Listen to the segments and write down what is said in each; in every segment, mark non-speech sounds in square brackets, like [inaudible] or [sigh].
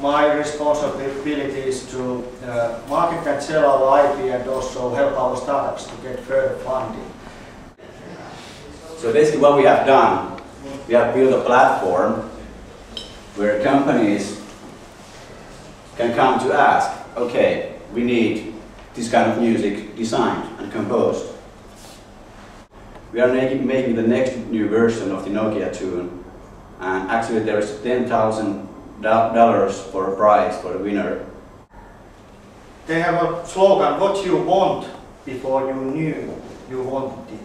My responsibility is to uh, market and sell our IP and also help our startups to get further funding. So basically what we have done, we have built a platform where companies can come to ask, okay, we need this kind of music designed and composed. We are making the next new version of the Nokia tune and actually there is $10,000 for a prize for the winner. They have a slogan, what you want before you knew you wanted it.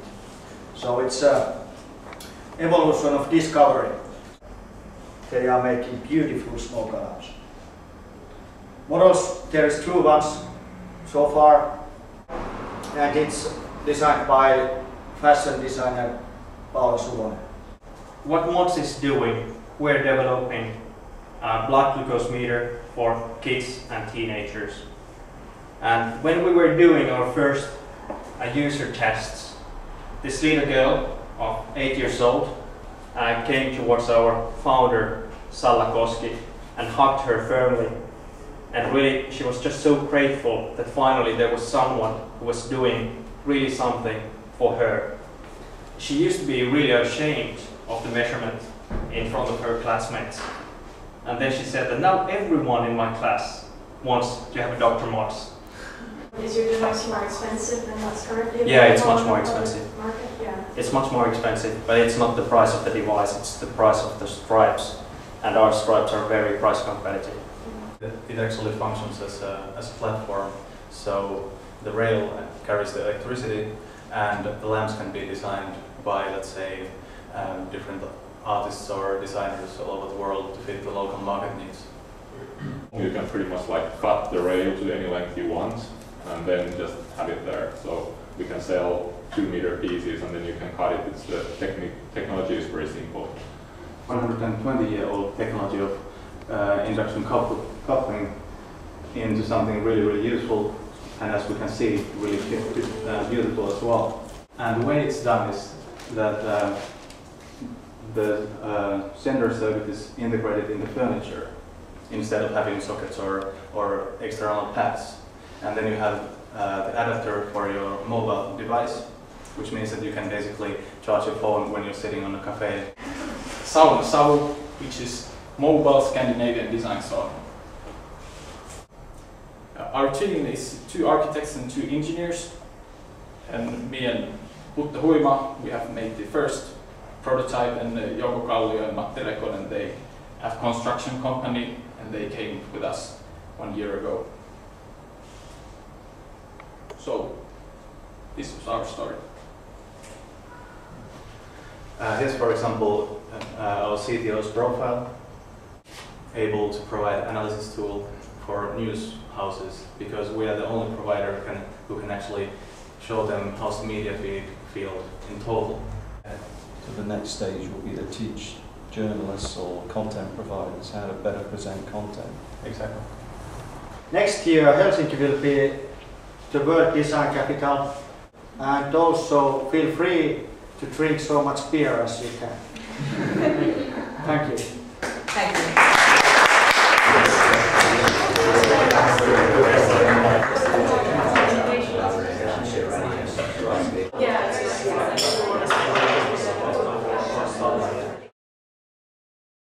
So it's a evolution of discovery. They are making beautiful smoke alarms. Models, there is two ones so far, and it's designed by fashion designer Paola Suhonen. What Modz is doing, we're developing a blood glucose meter for kids and teenagers. And when we were doing our first uh, user tests, this little girl of eight years old uh, came towards our founder, Salla Koski, and hugged her firmly. And really, she was just so grateful that finally there was someone who was doing really something for her. She used to be really ashamed of the measurement in front of her classmates. And then she said that now everyone in my class wants to have a Dr. Modz. Is your device more expensive than what's currently Yeah, it's much more on the public expensive. Market, yeah. It's much more expensive, but it's not the price of the device, it's the price of the stripes. And our stripes are very price competitive. It actually functions as a, as a platform, so the rail carries the electricity and the lamps can be designed by, let's say, um, different artists or designers all over the world to fit the local market needs. You can pretty much like cut the rail to any length you want and then just have it there. So we can sell two meter pieces and then you can cut it. It's the technique, technology is very simple. 120 year old technology of uh, induction couple, coupling into something really, really useful and as we can see, really uh, beautiful as well. And the way it's done is that uh, the uh, sender circuit is integrated in the furniture instead of having sockets or, or external pads. And then you have uh, the adapter for your mobile device, which means that you can basically charge your phone when you're sitting on a cafe. Sauna Savu, which is mobile Scandinavian design sauna. Uh, our team is two architects and two engineers, and me and Putte Huima, we have made the first prototype, and uh, Jouko Kallio and Matti Rekonen, they have construction company, and they came with us one year ago. So, this was our story. Uh, here's, for example, uh, our CTO's profile, able to provide analysis tool for news houses because we are the only provider who can, who can actually show them how's the media feed field in total. So the next stage will be to teach journalists or content providers how to better present content. Exactly. Next year, Helsinki will be the world design capital and also feel free to drink so much beer as you can. [laughs] Thank you. Thank you.